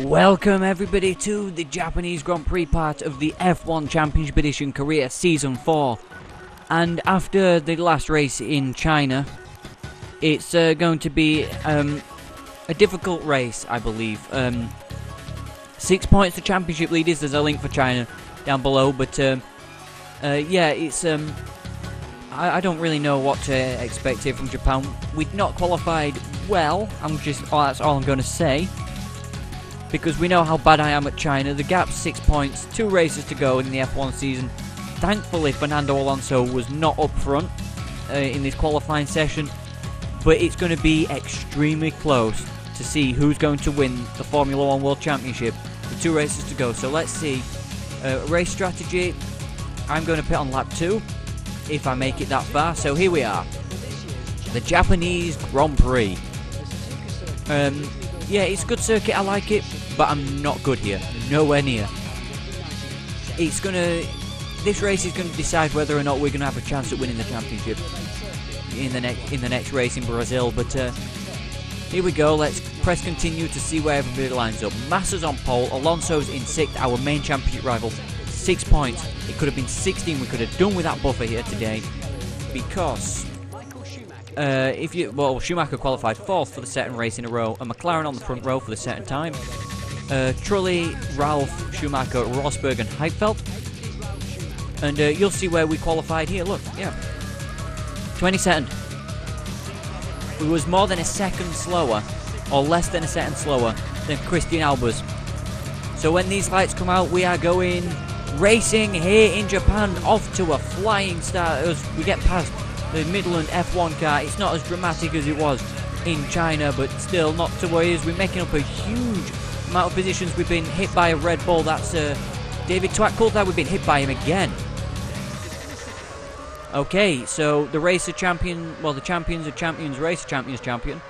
Welcome everybody to the Japanese Grand Prix part of the F1 Championship Edition Career Season 4. And after the last race in China, it's uh, going to be um, a difficult race, I believe. Um, six points to championship leaders. There's a link for China down below, but um, uh, yeah, it's um, I, I, don't really know what to expect here from Japan. We've not qualified well. I'm just oh, that's all I'm going to say because we know how bad I am at China. The gap's six points, two races to go in the F1 season. Thankfully, Fernando Alonso was not up front uh, in this qualifying session, but it's going to be extremely close to see who's going to win the Formula One World Championship. The two races to go, so let's see. Uh, race strategy. I'm going to pit on lap two if I make it that far. So here we are, the Japanese Grand Prix. Um, yeah, it's good circuit. I like it but I'm not good here. Nowhere near. It's gonna. This race is to decide whether or not we're to have a chance at winning the championship in the next in the next race in Brazil. But uh, here we go. Let's press continue to see where everybody lines up. Massa's on pole. Alonso's in sixth. Our main championship rival. Six points. It could have been 16. We could have done with that buffer here today because uh, if you well Schumacher qualified fourth for the second race in a row, and McLaren on the front row for the second time uh, Trulli, Ralf, Schumacher, Rosberg, and Heidfeld. And uh, you'll see where we qualified here. Look, yeah. 22nd. It was more than a second slower, or less than a second slower, than Christijan Albers. So when these lights come out, we are going racing here in Japan, off to a flying start as we get past the Midland F1 car. It's not as dramatic as it was in China, but still not to worry as we're making up a huge amount of positions we've been hit by a Red Bull. That's uh, David Coulthard that. we've been hit by him again. Okay, so the racer champion, well, the champions of champions, race champions champion.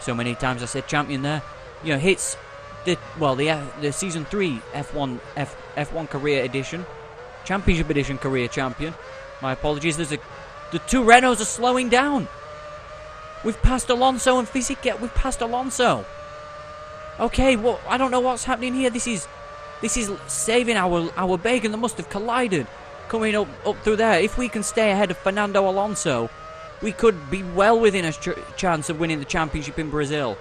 So many times I said champion there. You know, hits the well the uh, the season three F1 F F1 career edition, championship edition career champion. My apologies. There's a the two Renaults are slowing down. We've passed Alonso and Fisichella. We've passed Alonso. Okay, well, I don't know what's happening here. This is this is saving our our bacon that must have collided coming up up through there. If we can stay ahead of Fernando Alonso, we could be well within a ch chance of winning the championship in Brazil.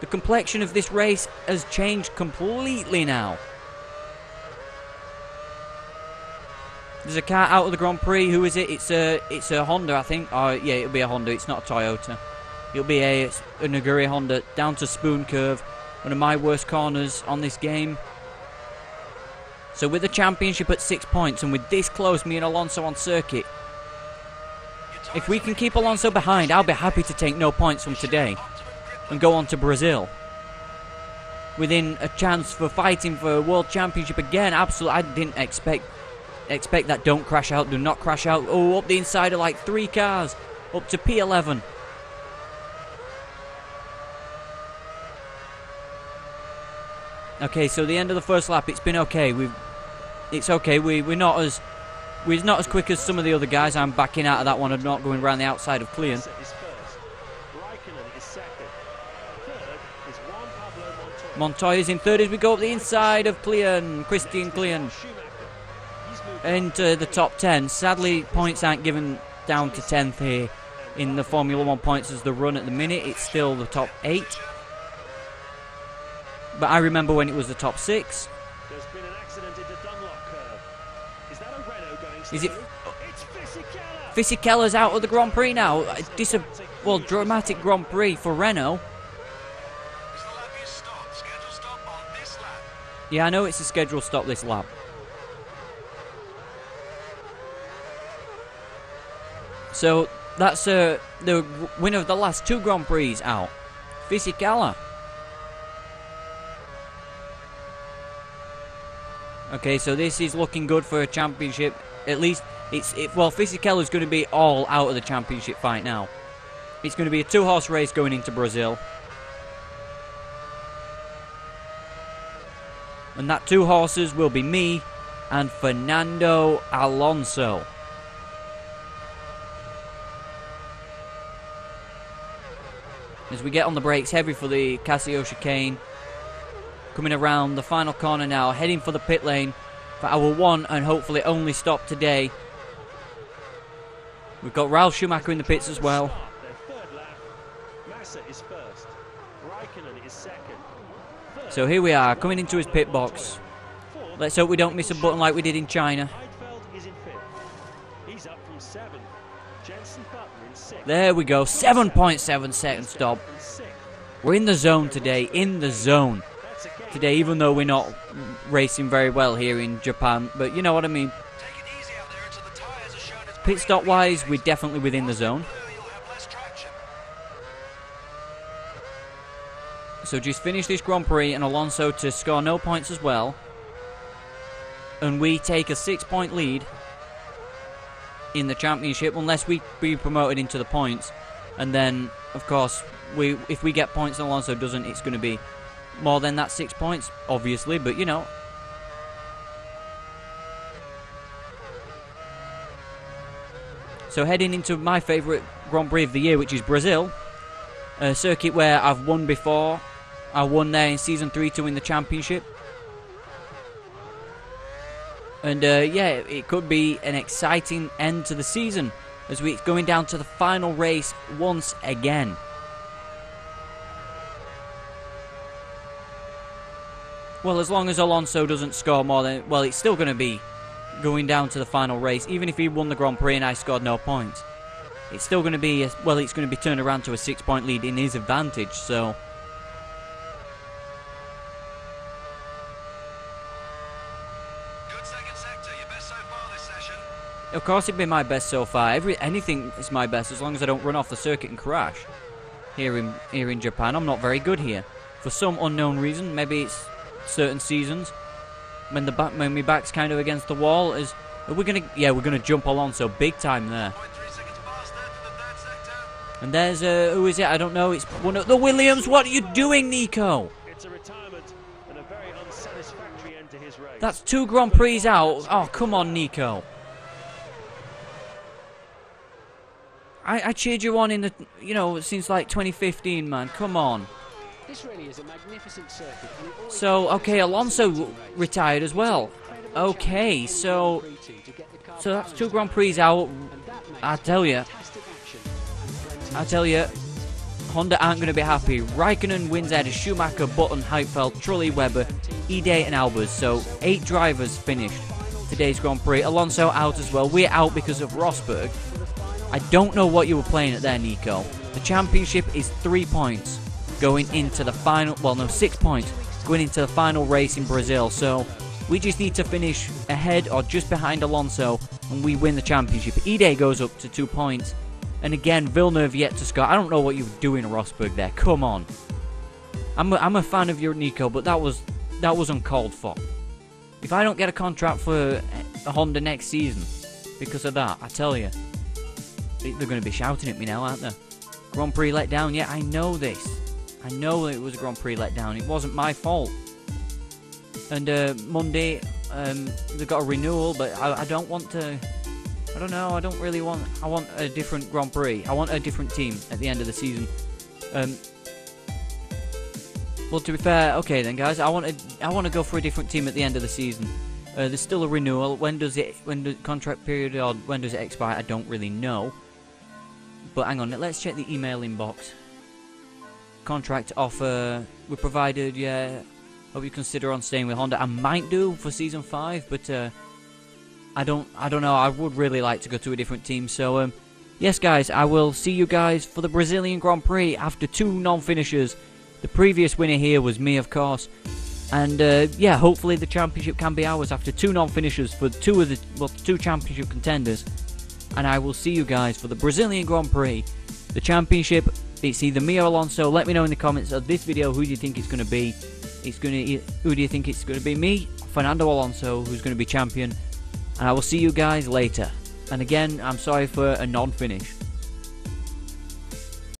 The complexion of this race has changed completely now. There's a car out of the Grand Prix. Who is it? It's a it's a Honda, I think. Oh yeah, it'll be a Honda. It's not a Toyota. It'll be a, a Naguri Honda down to spoon curve. One of my worst corners on this game. So with the championship at six points and with this close, me and Alonso on circuit, if we can keep Alonso behind, I'll be happy to take no points from today and go on to Brazil. Within a chance for fighting for a world championship again, absolutely, I didn't expect expect that. Don't crash out, do not crash out. Oh, up the inside of like three cars, up to P11. Okay, so the end of the first lap, it's been okay. We've, it's okay. We we're not as we're not as quick as some of the other guys. I'm backing out of that one and not going around the outside of Klien. Montoya's in third as we go up the inside of Klien, Christian Klien. Into the top 10. Sadly, points aren't given down to 10th here in the Formula 1 points as the run at the minute. It's still the top 8. But I remember when it was the top six. There's been an accident into Dunlop curve. Is that a Renault going Is it? It's Fisichella. Fisichella's out of the Grand Prix now. A well dramatic Grand Prix for Renault. Yeah, I know it's a scheduled stop this lap. So that's uh, the winner of the last two Grand Prix out. Fisichella. Okay, so this is looking good for a championship. At least it's it, well, Fisichella is going to be all out of the championship fight now. It's going to be a two-horse race going into Brazil. And that two horses will be me and Fernando Alonso. As we get on the brakes heavy for the Casio chicane. coming around the final corner now, heading for the pit lane for our one and hopefully only stop today. We've got Ralf Schumacher in the pits as well. So here we are, coming into his pit box. Let's hope we don't miss a button like we did in China. There we go, 7.7 second stop. We're in the zone today, in the zone. Today, even though we're not racing very well here in Japan, but you know what I mean. Pit stop wise, we're definitely within the zone. So just finish this Grand Prix and Alonso to score no points as well. And we take a six point lead in the championship unless we be promoted into the points. And then, of course, we if we get points and Alonso doesn't, it's going to be more than that six points, obviously. But you know. So heading into my favourite Grand Prix of the year, which is Brazil, a circuit where I've won before. I won there in season three to win the championship. And uh, yeah, it could be an exciting end to the season as we're going down to the final race once again. Well, as long as Alonso doesn't score more than... Well, it's still going to be going down to the final race. Even if he won the Grand Prix and I scored no points. It's still going to be... A, well, it's going to be turned around to a six-point lead in his advantage, so... Of course, it'd be my best so far. Every anything is my best as long as I don't run off the circuit and crash. Here in here in Japan, I'm not very good here. For some unknown reason, maybe it's certain seasons when the back when my back's kind of against the wall. Is we're we gonna? Yeah, we're gonna jump Alonso big time there. And there's uh, who is it? I don't know. It's one of the Williams. What are you doing, Nico? That's two Grand Prix out. Oh, come on, Nico. I, I cheered you on in the, you know, since like 2015, man. Come on. This really is a magnificent circuit. So, okay, Alonso retired as well. Okay, so, so that's two Grand Prix out. I tell you, I tell you, Honda aren't going to be happy. Raikkonen wins out of Schumacher, Button, Heidfeld, Trulli, Webber, Ide, and Albers. So eight drivers finished today's Grand Prix. Alonso out as well. We're out because of Rosberg. I don't know what you were playing at there, Nico. The championship is three points going into the final. Well, no, six points going into the final race in Brazil. So we just need to finish ahead or just behind Alonso, and we win the championship. Ide goes up to two points, and again Villeneuve yet to score. I don't know what you were doing, Rosberg. There, come on. I'm a, I'm a fan of your Nico, but that was that was uncalled for. If I don't get a contract for uh, Honda next season because of that, I tell you. They're going to be shouting at me now, aren't they? Grand Prix let down. Yeah, I know this. I know it was a Grand Prix let down. It wasn't my fault. And uh, Monday, um, they got a renewal, but I, I don't want to. I don't know. I don't really want. I want a different Grand Prix. I want a different team at the end of the season. Um, well, to be fair, okay then, guys. I want to. I want to go for a different team at the end of the season. Uh, there's still a renewal. When does it? When contract period or when does it expire? I don't really know. But hang on, let's check the email inbox. Contract offer we provided, yeah. Hope you consider on staying with Honda. I might do for season five, but uh, I don't. I don't know. I would really like to go to a different team. So, um, yes, guys, I will see you guys for the Brazilian Grand Prix after two non-finishers. The previous winner here was me, of course. And uh, yeah, hopefully the championship can be ours after two non-finishers for two of the well, two championship contenders and I will see you guys for the Brazilian Grand Prix. The championship, it's either me or Alonso. Let me know in the comments of this video who do you think it's going to be. It's going to who do you think it's going to be? Me, Fernando Alonso, who's going to be champion. And I will see you guys later. And again, I'm sorry for a non-finish.